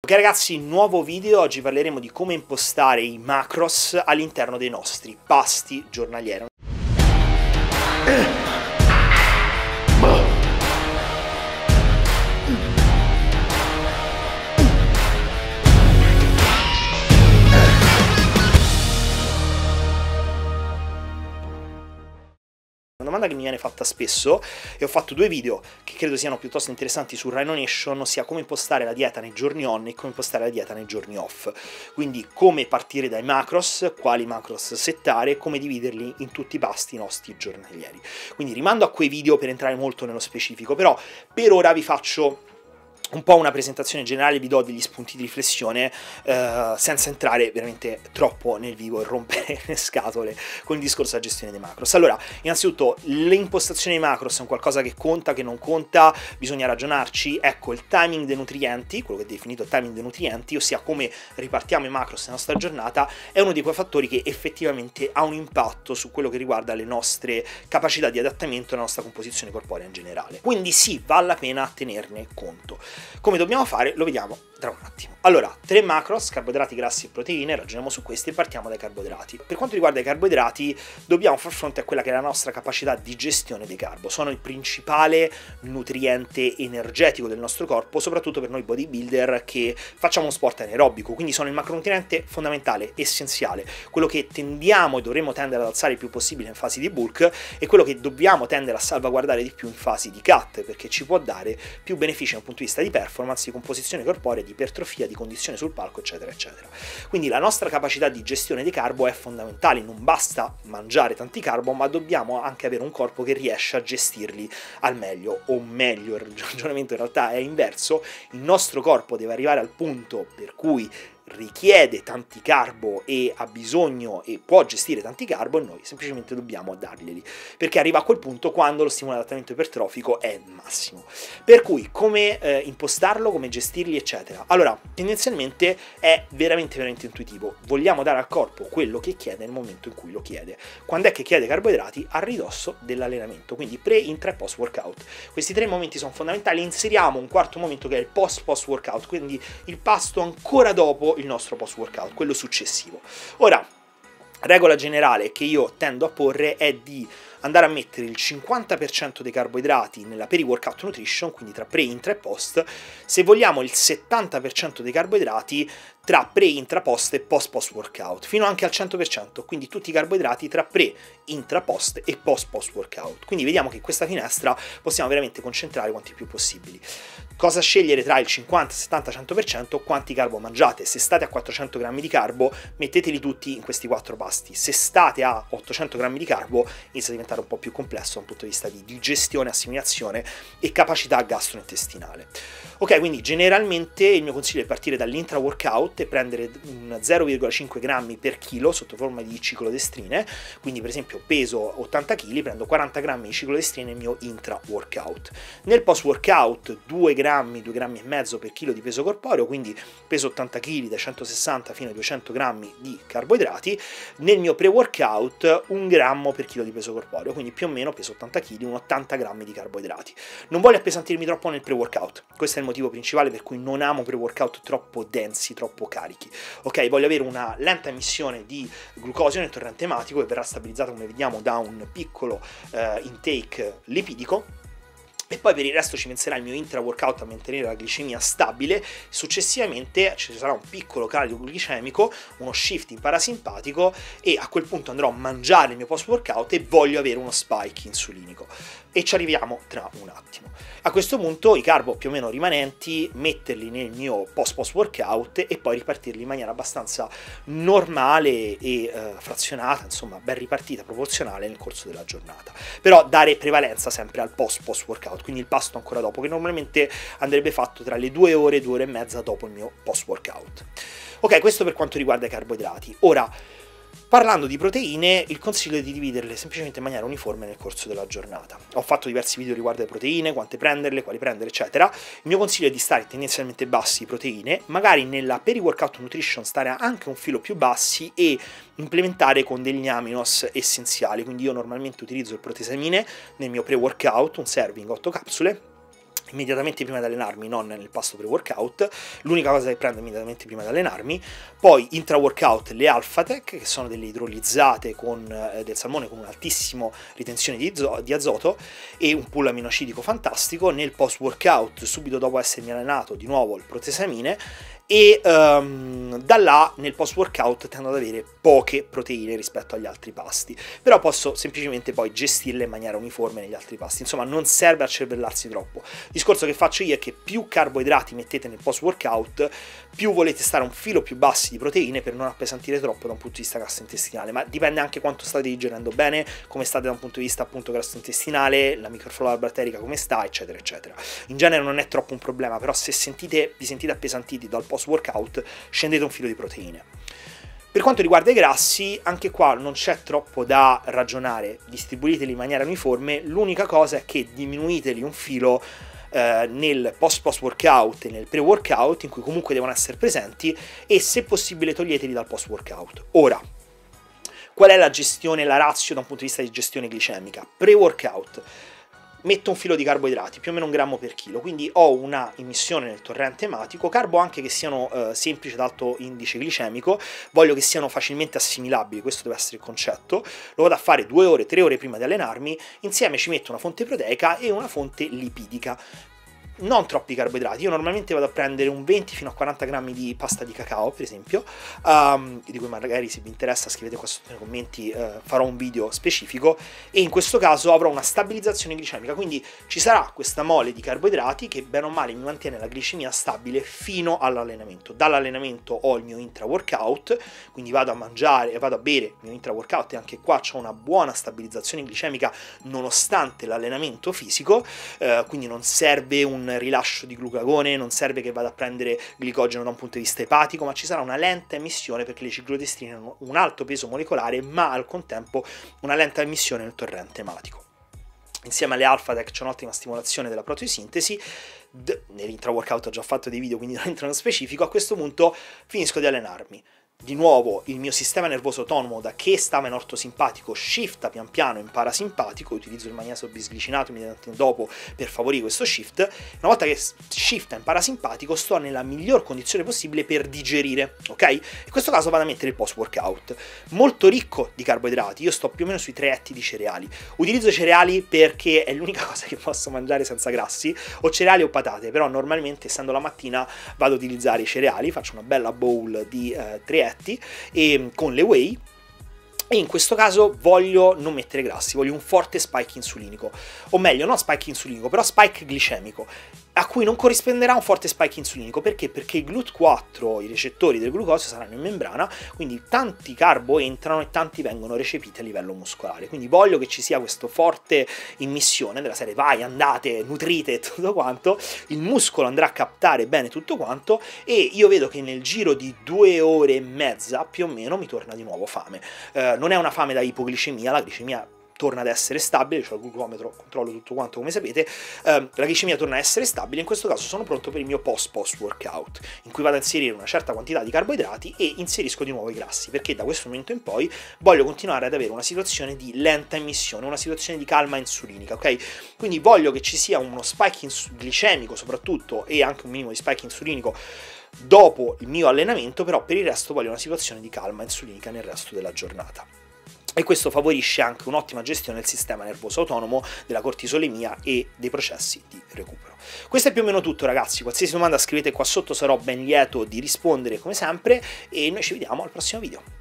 Ok ragazzi, nuovo video, oggi parleremo di come impostare i macros all'interno dei nostri pasti giornalieri. Mi viene fatta spesso e ho fatto due video che credo siano piuttosto interessanti su Rhino Nation, ossia come impostare la dieta nei giorni on e come impostare la dieta nei giorni off. Quindi come partire dai macros, quali macros settare, come dividerli in tutti i pasti nostri giornalieri. Quindi rimando a quei video per entrare molto nello specifico, però per ora vi faccio un po' una presentazione generale, vi do degli spunti di riflessione eh, senza entrare veramente troppo nel vivo e rompere le scatole con il discorso della gestione dei macros. Allora, innanzitutto l'impostazione dei macros un qualcosa che conta, che non conta, bisogna ragionarci. Ecco, il timing dei nutrienti, quello che è definito timing dei nutrienti, ossia come ripartiamo i macros nella nostra giornata, è uno di quei fattori che effettivamente ha un impatto su quello che riguarda le nostre capacità di adattamento e la nostra composizione corporea in generale. Quindi sì, vale la pena tenerne conto. Come dobbiamo fare lo vediamo tra un attimo. Allora, tre macros, carboidrati, grassi e proteine, ragioniamo su questi e partiamo dai carboidrati. Per quanto riguarda i carboidrati, dobbiamo far fronte a quella che è la nostra capacità di gestione dei carbo. Sono il principale nutriente energetico del nostro corpo, soprattutto per noi bodybuilder che facciamo sport anaerobico, quindi sono il macronutriente fondamentale, essenziale, quello che tendiamo e dovremmo tendere ad alzare il più possibile in fasi di bulk e quello che dobbiamo tendere a salvaguardare di più in fasi di cut, perché ci può dare più benefici dal punto di vista di performance, di composizione corporea, di ipertrofia, di condizione sul palco, eccetera, eccetera. Quindi la nostra capacità di gestione di carbo è fondamentale, non basta mangiare tanti carbo, ma dobbiamo anche avere un corpo che riesce a gestirli al meglio, o meglio, il ragionamento in realtà è inverso, il nostro corpo deve arrivare al punto per cui richiede tanti carbo e ha bisogno e può gestire tanti carbo e noi semplicemente dobbiamo darglieli perché arriva a quel punto quando lo stimolo adattamento ipertrofico è massimo. Per cui come eh, impostarlo come gestirli eccetera? Allora tendenzialmente è veramente veramente intuitivo. Vogliamo dare al corpo quello che chiede nel momento in cui lo chiede. Quando è che chiede carboidrati? A ridosso dell'allenamento quindi pre intra e post workout. Questi tre momenti sono fondamentali. Inseriamo un quarto momento che è il post post workout quindi il pasto ancora dopo il nostro post workout, quello successivo. Ora, regola generale che io tendo a porre è di andare a mettere il 50% dei carboidrati nella peri-workout nutrition, quindi tra pre, intra e post, se vogliamo il 70% dei carboidrati tra pre, intra, post e post post workout, fino anche al 100%, quindi tutti i carboidrati tra pre, intra, post e post post workout. Quindi vediamo che questa finestra possiamo veramente concentrare quanti più possibili. Cosa scegliere tra il 50, 70, 100%? Quanti carbo mangiate? Se state a 400 grammi di carbo, metteteli tutti in questi quattro pasti. Se state a 800 grammi di carbo, inizia a diventare un po' più complesso da un punto di vista di digestione, assimilazione e capacità gastrointestinale. Ok, quindi generalmente il mio consiglio è partire dall'intra workout e prendere 0,5 grammi per chilo sotto forma di ciclodestrine, quindi per esempio peso 80 kg, prendo 40 grammi di ciclodestrine nel mio intra workout. Nel post workout 2 grammi, 2 grammi e mezzo per chilo di peso corporeo, quindi peso 80 kg da 160 fino a 200 grammi di carboidrati. Nel mio pre workout 1 grammo per chilo di peso corporeo, quindi più o meno peso 80 kg, un 80 grammi di carboidrati. Non voglio appesantirmi troppo nel pre workout, questo è il motivo principale per cui non amo pre-workout troppo densi, troppo carichi. Ok, voglio avere una lenta emissione di glucosio nel torrente ematico che verrà stabilizzata come vediamo da un piccolo eh, intake lipidico e poi per il resto ci penserà il mio intra-workout a mantenere la glicemia stabile, successivamente ci sarà un piccolo carico glicemico, uno shift in parasimpatico e a quel punto andrò a mangiare il mio post-workout e voglio avere uno spike insulinico. E ci arriviamo tra un attimo. A questo punto i carbo più o meno rimanenti, metterli nel mio post-post workout e poi ripartirli in maniera abbastanza normale e eh, frazionata, insomma ben ripartita, proporzionale nel corso della giornata. Però dare prevalenza sempre al post-post workout, quindi il pasto ancora dopo, che normalmente andrebbe fatto tra le due ore e due ore e mezza dopo il mio post workout. Ok, questo per quanto riguarda i carboidrati. Ora, Parlando di proteine, il consiglio è di dividerle semplicemente in maniera uniforme nel corso della giornata. Ho fatto diversi video riguardo le proteine, quante prenderle, quali prendere, eccetera. Il mio consiglio è di stare tendenzialmente bassi proteine, magari nella peri-workout nutrition stare anche un filo più bassi e implementare con degli aminos essenziali. Quindi io normalmente utilizzo il protesamine nel mio pre-workout, un serving 8 capsule, immediatamente prima di allenarmi, non nel pasto pre-workout, l'unica cosa che prendo immediatamente prima di allenarmi, poi intra-workout le Alphatec, che sono delle idrolizzate con eh, del salmone con un'altissima ritenzione di, di, azoto e un pool aminoacidico fantastico, nel post-workout, subito dopo essermi allenato, di nuovo il protesamine e um, da là nel post workout tendo ad avere poche proteine rispetto agli altri pasti. Però posso semplicemente poi gestirle in maniera uniforme negli altri pasti. Insomma non serve a cervellarsi troppo discorso che faccio io è che più carboidrati mettete nel post workout più volete stare un filo più bassi di proteine per non appesantire troppo da un punto di vista gastrointestinale. Ma dipende anche quanto state digerendo bene come state da un punto di vista appunto gastrointestinale la microflora batterica come sta eccetera eccetera. In genere non è troppo un problema però se sentite, vi sentite appesantiti dal post workout scendete un filo di proteine. Per quanto riguarda i grassi, anche qua non c'è troppo da ragionare, distribuiteli in maniera uniforme, l'unica cosa è che diminuiteli un filo eh, nel post post workout e nel pre workout in cui comunque devono essere presenti e se possibile toglieteli dal post workout. Ora, qual è la gestione, la razio da un punto di vista di gestione glicemica? Pre workout metto un filo di carboidrati, più o meno un grammo per chilo, quindi ho una emissione nel torrente ematico, carbo anche che siano eh, semplici ad alto indice glicemico, voglio che siano facilmente assimilabili, questo deve essere il concetto, lo vado a fare due ore, tre ore prima di allenarmi, insieme ci metto una fonte proteica e una fonte lipidica non troppi carboidrati. Io normalmente vado a prendere un 20 fino a 40 grammi di pasta di cacao, per esempio, um, di cui magari se vi interessa scrivete qua sotto nei commenti, uh, farò un video specifico e in questo caso avrò una stabilizzazione glicemica, quindi ci sarà questa mole di carboidrati che bene o male mi mantiene la glicemia stabile fino all'allenamento. Dall'allenamento ho il mio intra-workout, quindi vado a mangiare e vado a bere il mio intra-workout e anche qua c'è una buona stabilizzazione glicemica nonostante l'allenamento fisico, uh, quindi non serve un rilascio di glucagone, non serve che vada a prendere glicogeno da un punto di vista epatico, ma ci sarà una lenta emissione perché le ciclodestrine hanno un alto peso molecolare, ma al contempo una lenta emissione nel torrente ematico. Insieme alle alpha-tech c'è un'ottima stimolazione della proteosintesi, nell'intra-workout ho già fatto dei video quindi non entro nello specifico, a questo punto finisco di allenarmi di nuovo il mio sistema nervoso autonomo da che stava in ortosimpatico shifta pian piano in parasimpatico, utilizzo il magnesio bisglicinato immediatamente dopo per favorire questo shift, una volta che shifta in parasimpatico sto nella miglior condizione possibile per digerire, ok? In questo caso vado a mettere il post workout, molto ricco di carboidrati, io sto più o meno sui 3 etti di cereali, utilizzo cereali perché è l'unica cosa che posso mangiare senza grassi, o cereali o patate, però normalmente essendo la mattina vado ad utilizzare i cereali, faccio una bella bowl di eh, 3 diretti e con le whey e in questo caso voglio non mettere grassi, voglio un forte spike insulinico, o meglio, non spike insulinico, però spike glicemico a cui non corrisponderà un forte spike insulinico. Perché? Perché i GLUT4, i recettori del glucosio, saranno in membrana, quindi tanti carbo entrano e tanti vengono recepiti a livello muscolare. Quindi voglio che ci sia questa forte immissione della serie vai, andate, nutrite e tutto quanto, il muscolo andrà a captare bene tutto quanto e io vedo che nel giro di due ore e mezza più o meno mi torna di nuovo fame. Eh, non è una fame da ipoglicemia, la glicemia torna ad essere stabile, cioè il glucometro controllo tutto quanto come sapete, ehm, la glicemia torna ad essere stabile, in questo caso sono pronto per il mio post-post workout, in cui vado a inserire una certa quantità di carboidrati e inserisco di nuovo i grassi, perché da questo momento in poi voglio continuare ad avere una situazione di lenta emissione, una situazione di calma insulinica, ok? Quindi voglio che ci sia uno spike glicemico soprattutto e anche un minimo di spike insulinico dopo il mio allenamento, però per il resto voglio una situazione di calma insulinica nel resto della giornata e questo favorisce anche un'ottima gestione del sistema nervoso autonomo, della cortisolemia e dei processi di recupero. Questo è più o meno tutto ragazzi, qualsiasi domanda scrivete qua sotto sarò ben lieto di rispondere come sempre e noi ci vediamo al prossimo video.